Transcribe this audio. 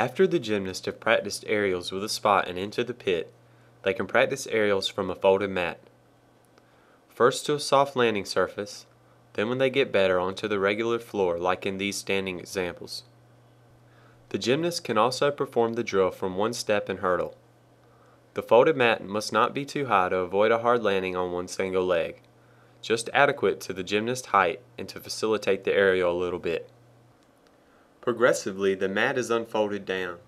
After the gymnasts have practiced aerials with a spot and into the pit, they can practice aerials from a folded mat. First to a soft landing surface, then when they get better onto the regular floor like in these standing examples. The gymnast can also perform the drill from one step and hurdle. The folded mat must not be too high to avoid a hard landing on one single leg, just adequate to the gymnast's height and to facilitate the aerial a little bit. Progressively, the mat is unfolded down,